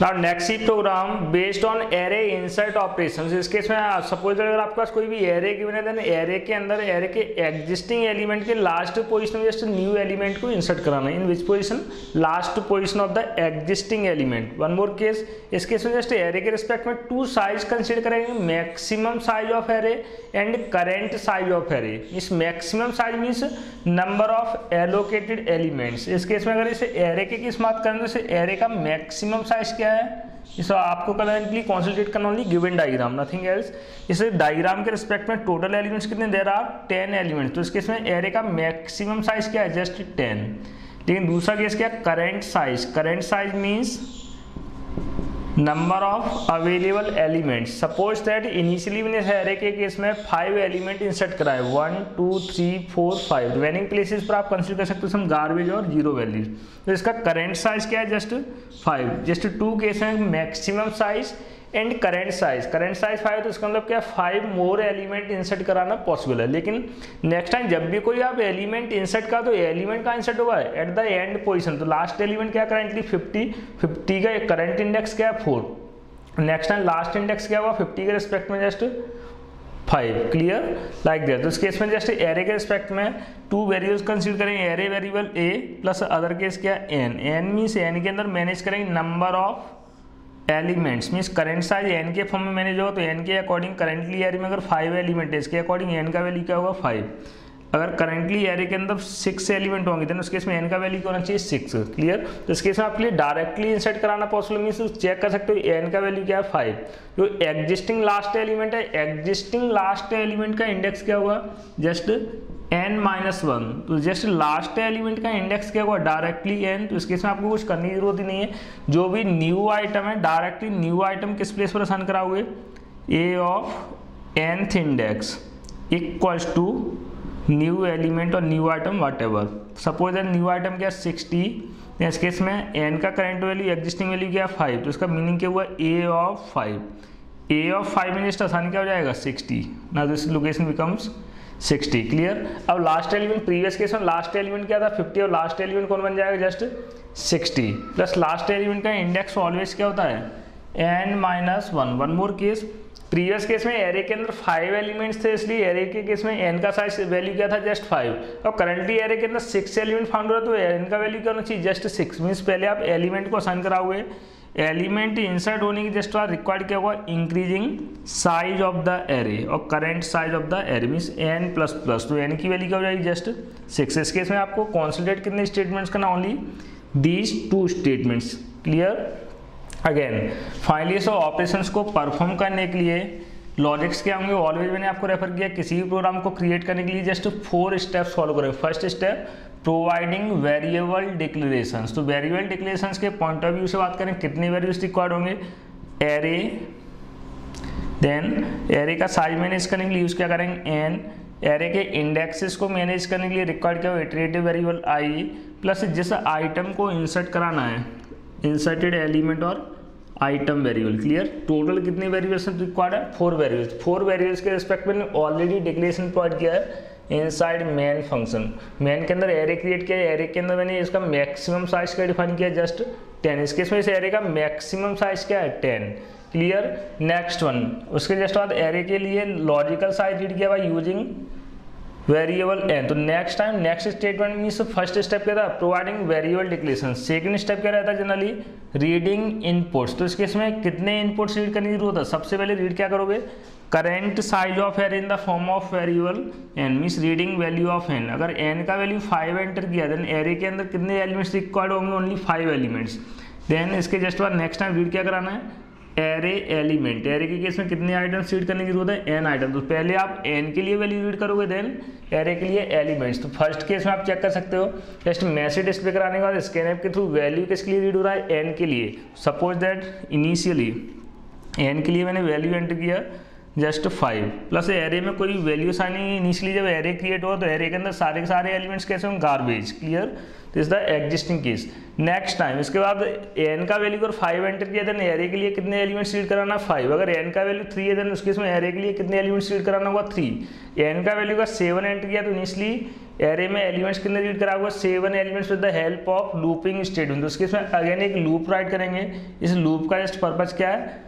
Now next program based on array insert operation इस case में suppose अगर आपके पास कोई भी एरे गिवन है देन एरे के अंदर एरे के एग्जिस्टिंग एलिमेंट के लास्ट पोजिशन में जस्ट न्यू एलिमेंट को इंसर्ट कराना है। In which position last position of the existing element one more case इस केस में जस्ट एरे के रिस्पेक्ट में टू साइज़ कंसिडर करेंगे। Maximum size of array and current size of array इस maximum size means number of allocated elements इस case में अगर इसे एरे के किस बात करें तो इसे एरे का मैक्सिमम साइज़ क्या क्या है? इसे आपको करेंटली कॉन्सेंट्रेट करना only given diagram nothing else इसे डायग्राम के रिस्पेक्ट में टोटल एलिमेंट्स कितने देर आर टेन एलिमेंट्स तो इस केस में एरे का मैक्सिमम साइज़ क्या है? जस्ट टेन लेकिन दूसरा केस क्या? Current size current size means number of available element suppose that initially मैंने हरे के केस में फाइव एलिमेंट इंसर्ट कराए one two three four five remaining places पर आप कंसिडर कर सकते हो सम गार्बेज और ज़ीरो वैल्यूज़ तो इसका करेंट साइज़ क्या है? Just five just two case है maximum size and current size. Current size five तो इसका मतलब क्या फाइव मोर एलिमेंट इंसर्ट कराना पॉसिबल है। लेकिन नेक्स्ट टाइम जब भी कोई आप एलिमेंट इंसर्ट का तो एलिमेंट का इंसर्ट होगा? एट द एंड पोजिशन तो लास्ट एलिमेंट क्या करेंटली फिफ्टी फिफ्टी का करंट इंडेक्स क्या है? Four next time last index क्या हुआ? फिफ्टी के रिस्पेक्ट में just five clear like that तो इस केस में जस्ट एरे के रिस्पेक्ट में टू वेरिएबल्स कंसीडर करेंगे array variable A plus other case क्या? एन एन मीन्स एन के अंदर मैनेज करेंगे number of elements means current size N के फॉर्म में मैंने जो तो एन के अकॉर्डिंग करंटली एरे में अगर फाइव एलिमेंट है, इसके अकॉर्डिंग एन का वैल्यू क्या होगा? फाइव अगर करंटली एरे के अंदर सिक्स एलिमेंट होंगे तो उस केस में एन का वैल्यू होना चाहिए सिक्स क्लियर तो इस केस आपके लिए डायरेक्टली इंसर्ट कराना पॉसिबल मीन्स चेक कर सकते हो एन का वैल्यू क्या है फाइव जो एग्जिस्टिंग लास्ट एलिमेंट है एग्जिस्टिंग लास्ट एलिमेंट का इंडेक्स क्या हुआ? जस्ट एन माइनस वन तो जस्ट लास्ट एलिमेंट का इंडेक्स क्या हुआ? डायरेक्टली एन तो इस केस में आपको कुछ करने की ज़रूरत ही नहीं है। जो भी न्यू आइटम है डायरेक्टली न्यू आइटम किस प्लेस पर असाइन कराओगे? A of nth index equals to new element और new item whatever suppose new item क्या सिक्सटी इस केस में एन का करंट वैल्यू एग्जिस्टिंग वैल्यू क्या फाइव तो इसका मीनिंग क्या हुआ? A of five a of five में जस्ट आसान क्या हो जाएगा? सिक्सटी ना this location becomes sixty clear अब लास्ट एलिमेंट प्रीवियस केस में लास्ट एलिमेंट क्या था? फिफ्टी और लास्ट एलिमेंट कौन बन जाएगा? Just sixty plus last element का इंडेक्स ऑलवेज क्या होता है? N minus one one more case previous case में एरे के अंदर फाइव एलिमेंट्स थे, इसलिए एरे के केस में एन का साइज़ वैल्यू क्या था? जस्ट फाइव और करंटली एरे के अंदर सिक्स एलिमेंट फाउंड हो रहा तो एन का वैल्यू क्या होना चाहिए? जस्ट सिक्स मीन्स पहले आप एलिमेंट को असाइन कराओगे। एलिमेंट इंसर्ट होने की जस्ट रिक्वायर्ड क्या हुआ? Increasing size of the array और current size of the array mean n plus plus तो एन की वैल्यू क्या हो जाएगी? जस्ट सिक्स इस केस में आपको कॉन्सेंट्रेट कितने स्टेटमेंट्स करना? Only these two statements clear again finally so operations को परफॉर्म करने के लिए लॉजिक्स क्या होंगे? ऑलवेज मैंने आपको रेफर किया, किसी भी प्रोग्राम को क्रिएट करने के लिए जस्ट फोर स्टेप्स फॉलो करें first step providing variable declaration तो वेरिएबल डिक्लेरेशन के पॉइंट ऑफ़ व्यू से बात करें, कितने वेरिएबल्स रिक्वायर्ड होंगे? एरे देन एरे का साइज़ मैनेज करने के लिए यूज़ क्या करेंगे? एन एरे के इंडेक्सेस को मैनेज करने के लिए रिक्वायर्ड क्या हो इटरेटिव वेरिएबल आई प्लस जिस आइटम को इंसर्ट कराना है इंसर्टेड एलिमेंट और आइटम वेरिएबल क्लियर टोटल कितने वेरिएबल्स रिक्वायर्ड है फोर वेरिएबल्स फोर वेरिएबल्स के रिस्पेक्ट में ऑलरेडी डिक्लेरेशन प्रोवाइड किया है इनसाइड मेन फ़ंक्शन मेन के अंदर एरे क्रिएट किया एरे के अंदर मैंने इसका मैक्सिमम साइज़ का डिफाइन किया जस्ट टेन इसके इसमें इस एरे का मैक्सिमम साइज़ क्या है? टेन क्लियर नेक्स्ट वन उसके जस्ट बाद एरे के लिए लॉजिकल साइज़ रीड किया बाय यूजिंग वेरिएबल एन तो next time next statement mean first step क्या था? Providing variable declaration second step क्या रहता है जनरली रीडिंग इनपुट्स तो इसके इसमें कितने इनपुट्स रीड करने की ज़रूरत है? सबसे पहले रीड क्या करोगे? Current size of n in the form of variable n means reading value of n अगर एन का वैल्यू फाइव एंटर किया देन एरे के अंदर कितने एलिमेंट्स रिक्वायर्ड होंगे? ओनली फाइव एलिमेंट्स देन इसके जस्ट बाद नेक्स्ट टाइम रीड क्या कराना है? एरे एलिमेंट एरे के केस में कितने आइटम्स रीड करने की ज़रूरत है? एन आइटम तो पहले आप एन के लिए वैल्यू रीड करोगे देन एरे के लिए एलिमेंट्स तो फ़र्स्ट केस में आप चेक कर सकते हो। जस्ट मैसेज डिस्प्ले कराने के बाद स्कैन के थ्रू वैल्यू किसके लिए रीड हो रहा है? एन के लिए. सपोज़ दैट इनिशियली एन के लिए मैंने वैल्यू एंटर किया जस्ट फाइव प्लस एरे में कोई वैल्यूस आनी इनिशियली जब एरे क्रिएट हो तो एरे के अंदर सारे के सारे एलिमेंट्स कैसे होंगे? Garbage clear this the existing case next time इसके बाद एन का वैल्यू अगर फाइव एंटर किया देन एरे के लिए कितने एलिमेंट्स रीड कराना? फाइव अगर एन का वैल्यू थ्री है देन उसके इसमें एरे के लिए कितने एलिमेंट्स रीड कराना होगा? थ्री एन का वैल्यू का सेवन एंटर किया तो इनिशली एरे में एलिमेंट्स कितने रीड करा हुआ seven elements with the help of looping statement तो उसके इसमें अगेन एक लूप राइट करेंगे। इस लूप का जस्ट पर्पज क्या है?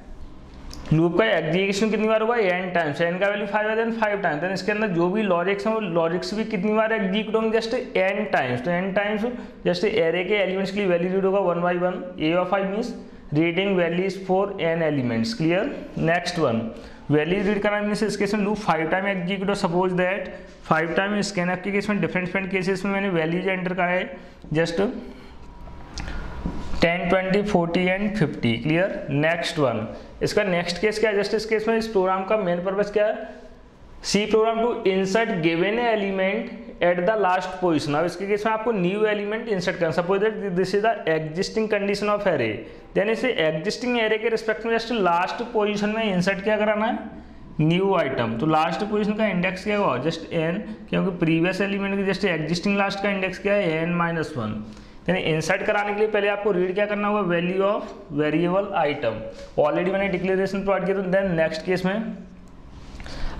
लूप का एग्जीक्यूशन कितनी बार हुआ? एन टाइम्स एन का वैल्यू फाइव है देन फाइव टाइम्स देन इसके अंदर जो भी लॉजिक्स हैं, वो लॉजिक्स भी कितनी बार एग्जीक्यूट होंगे? जस्ट एन टाइम्स तो एन टाइम्स जस्ट एरे के एलिमेंट्स के लिए वैल्यू रीड होगा one by one a of five means reading values for n elements clear next one value read करना मीन्स इस केस में loop five time execute suppose that five time scan के case में different different cases में मैंने values enter करा है just ten, twenty, forty and fifty, clear? Next one इसका नेक्स्ट केस क्या है? जस्ट इस केस में इस प्रोग्राम का मेन पर्पज क्या है? C program to insert given element at the last position अब इसके केस में आपको न्यू एलिमेंट इंसर्ट करना suppose that this is the existing condition of array then इसे एग्जिस्टिंग एरे के रिस्पेक्ट में जस्ट लास्ट पोजिशन में इंसर्ट क्या कराना है? न्यू आइटम तो लास्ट पोजिशन का इंडेक्स क्या हुआ? जस्ट एन क्योंकि प्रीवियस एलिमेंट की जस्ट एग्जिस्टिंग लास्ट का इंडेक्स क्या है? एन माइनस वन यानी इंसर्ट कराने के लिए पहले आपको रीड क्या करना होगा? Value of variable item already मैंने डिक्लेरेशन प्रोवाइड किया था देन नेक्स्ट केस में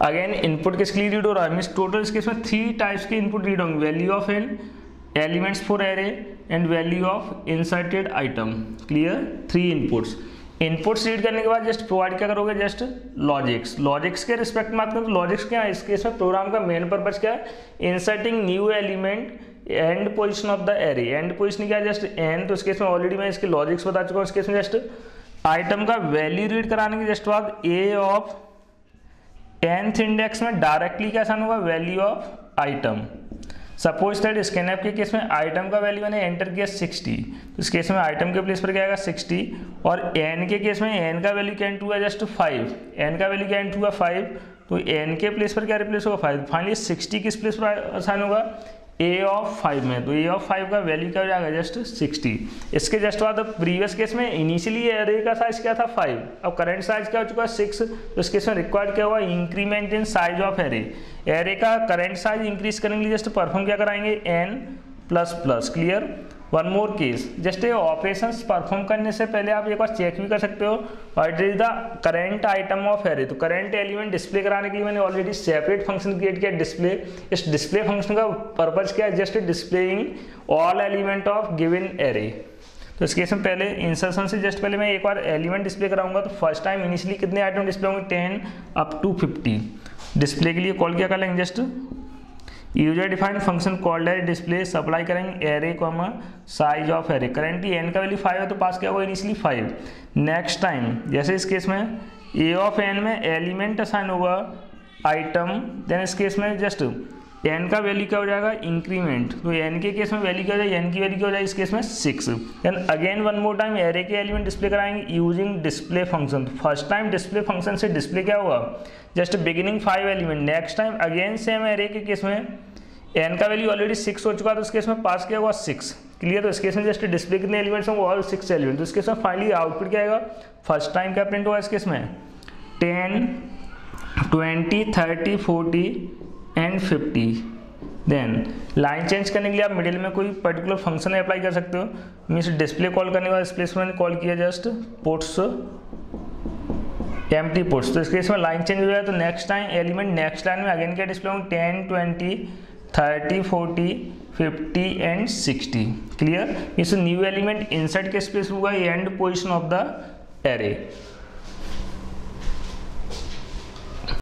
अगेन इनपुट किसके लिए रीड हो रहा है? मीन टोटल इस केस में थ्री टाइप्स के इनपुट रीड होंगे. Value of n elements for array and value of inserted item clear three inputs inputs read करने के बाद जस्ट प्रोवाइड क्या करोगे? Just logics. लॉजिक्स के रिस्पेक्ट में बात करें तो लॉजिक्स क्या है? इस केस में प्रोग्राम का मेन पर्पज क्या है? Inserting new element end position of the array. End position क्या है? Just n. तो इस केस में ऑलरेडी मैं इसके लॉजिक्स बता चुका हूँ। इस केस में जस्ट आइटम का वैल्यू रीड कराने के जस्ट बाद ए ऑफ़ टेंथ इंडेक्स में डायरेक्टली क्या आसान होगा? Value of item suppose that scanf के केस में आइटम का वैल्यू मैंने एंटर किया 60 तो इस केस में आइटम के प्लेस पर क्या आएगा 60 और एन के केस में एन का वैल्यू क्या हुआ? जस्ट 5 एन का वैल्यू क्या एंट हुआ? 5 तो एन के प्लेस पर क्या रिप्लेस होगा? 5 फाइनली 60 किस प्लेस पर आसान होगा? ए ऑफ़ फाइव में तो ए ऑफ़ फाइव का वैल्यू क्या हो जाएगा? जस्ट सिक्सटी इसके जस्ट बाद प्रीवियस केस में इनिशियली एरे का साइज़ क्या था? फाइव अब करंट साइज़ क्या हो चुका है? सिक्स तो इस केस में रिक्वायर्ड क्या हुआ? Increment in size of array array का करंट साइज़ इंक्रीज करने के लिए जस्ट परफॉर्म क्या कराएँगे? N plus plus clear one more case just ये ऑपरेशन परफॉर्म करने से पहले आप एक बार चेक भी कर सकते हो। It is the current item of array तो करेंट एलिमेंट डिस्प्ले कराने के लिए मैंने ऑलरेडी सेपरेट फ़ंक्शन क्रिएट किया डिस्प्ले इस डिस्प्ले फ़ंक्शन का पर्पज क्या है? Just displaying all element of given array तो इस केस में पहले इंसर्शन से जस्ट पहले मैं एक बार एलिमेंट डिस्प्ले कराऊँगा। तो फ़र्स्ट टाइम इनिशियली कितने आइटम डिस्प्ले होंगे? Ten up to fifty display के लिए कॉल क्या कर लेंगे just user defined function called है डिस्प्ले सप्लाई करेंगे array comma size of array currently n का वैल्यू फाइव है तो पास क्या होगा इनिशियली फाइव नेक्स्ट टाइम जैसे इस केस में ए ऑफ़ एन में एलिमेंट असाइन होगा आइटम देन इस केस में जस्ट एन का वैल्यू क्या हो जाएगा? इंक्रीमेंट तो एन के केस में वैल्यू क्या हो जाएगी एन की वैल्यू क्या हो जाएगी इस केस में six then again one more time array के एलिमेंट डिस्प्ले कराएँगे using display function first time display function से डिस्प्ले क्या हुआ? Just beginning five element next time again same array के केस में एन का वैल्यू ऑलरेडी सिक्स हो चुका तो इस केस में पास किया हुआ? सिक्स क्लियर तो इस केस में जस्ट डिस्प्ले कितने एलिमेंट्स होंगे? ऑल सिक्स एलिमेंट तो इस केस में फाइनली आउटपुट क्या आएगा? फ़र्स्ट टाइम क्या प्रिंट हुआ इस केस में? Ten twenty thirty forty and fifty then line change करने के लिए आप मिडिल में कोई पर्टिकुलर फ़ंक्शन अप्लाई कर सकते हो। मीन्स डिस्प्ले कॉल करने के बाद इस प्लेस में कॉल किया just ports M T ports तो इस केस में लाइन चेंज हो जाए तो next time element next line में अगेन क्या डिस्प्ले होंगे ten twenty thirty forty fifty and sixty clear इस न्यू एलिमेंट इंसर्ट के स्पेस होगा end position of the array